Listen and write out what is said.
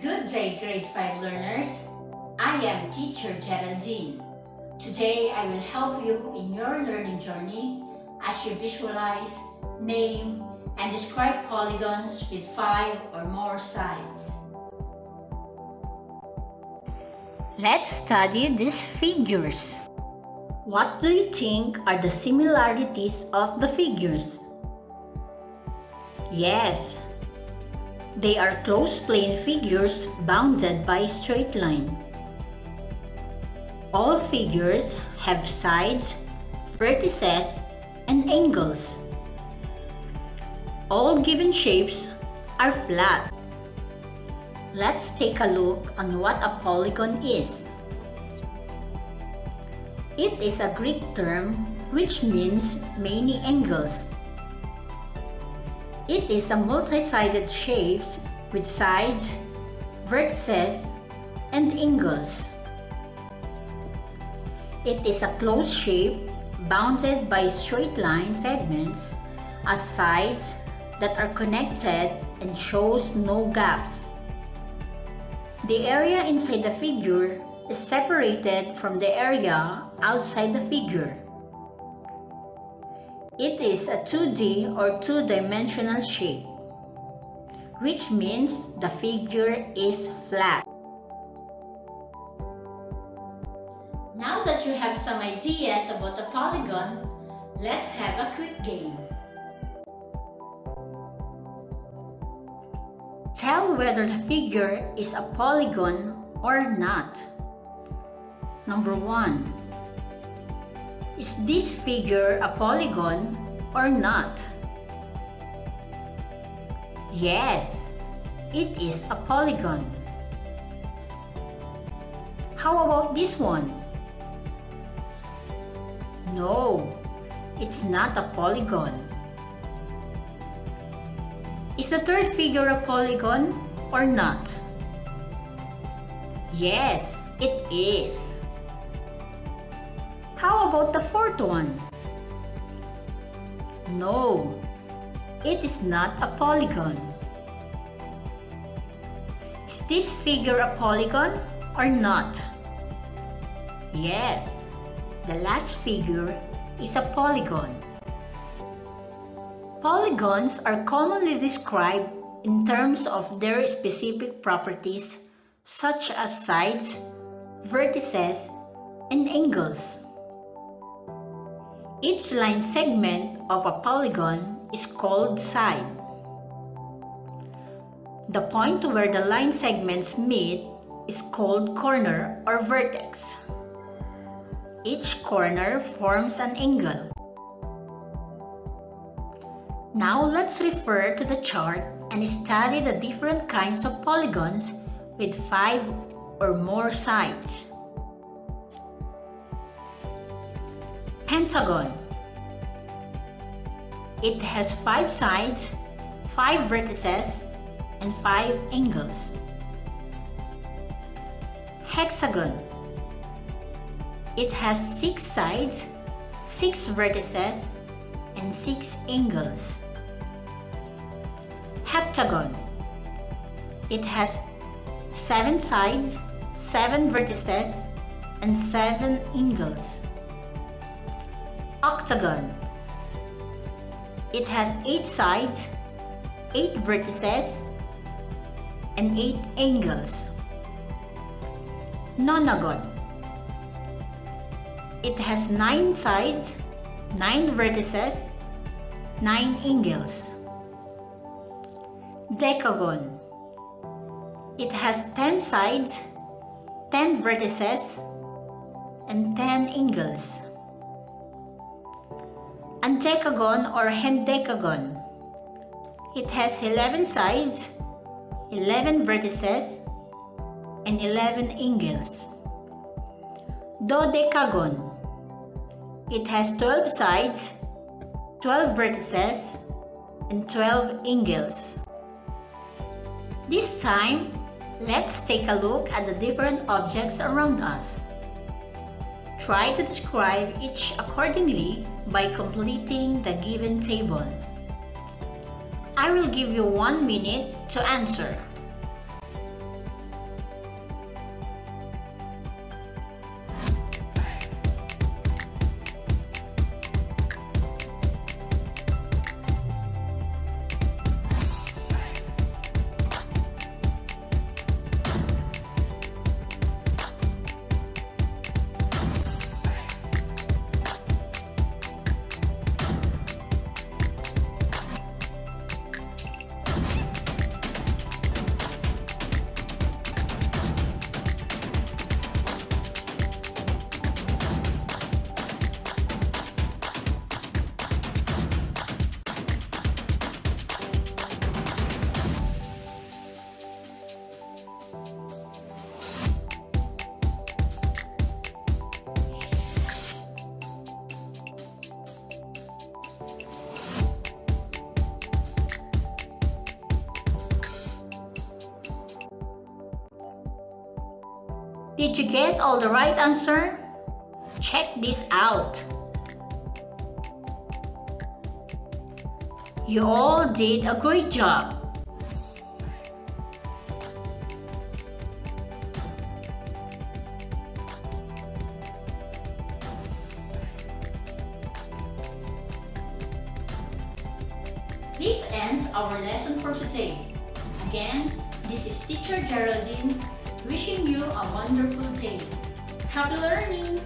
Good day, grade 5 learners. I am teacher Geraldine. Today, I will help you in your learning journey as you visualize, name, and describe polygons with five or more sides. Let's study these figures. What do you think are the similarities of the figures? Yes, they are close plane figures bounded by a straight line. All figures have sides, vertices, and angles. All given shapes are flat. Let's take a look on what a polygon is. It is a Greek term which means many angles. It is a multi-sided shape with sides, vertices, and angles. It is a closed shape bounded by straight line segments as sides that are connected and shows no gaps. The area inside the figure is separated from the area outside the figure. It is a 2D or two-dimensional shape, which means the figure is flat. Now that you have some ideas about a polygon, let's have a quick game. Tell whether the figure is a polygon or not. Number 1. Is this figure a polygon or not? Yes, it is a polygon. How about this one? No, it's not a polygon. Is the third figure a polygon or not? Yes, it is. About the fourth one? No, it is not a polygon. Is this figure a polygon or not? Yes, the last figure is a polygon. Polygons are commonly described in terms of their specific properties such as sides, vertices, and angles. Each line segment of a polygon is called side. The point where the line segments meet is called corner or vertex. Each corner forms an angle. Now let's refer to the chart and study the different kinds of polygons with five or more sides. Pentagon. It has five sides, five vertices, and five angles. Hexagon. It has six sides, six vertices, and six angles. Heptagon. It has seven sides, seven vertices, and seven angles octagon. It has 8 sides, 8 vertices, and 8 angles. Nonagon. It has 9 sides, 9 vertices, 9 angles. Decagon. It has 10 sides, 10 vertices, and 10 angles. Undecagon or hendecagon. It has 11 sides, 11 vertices, and 11 angles. Dodecagon. It has 12 sides, 12 vertices, and 12 angles. This time, let's take a look at the different objects around us. Try to describe each accordingly by completing the given table. I will give you one minute to answer. Did you get all the right answer? Check this out. You all did a great job. This ends our lesson for today. Again, this is Teacher Geraldine wishing you a wonderful day. Happy learning!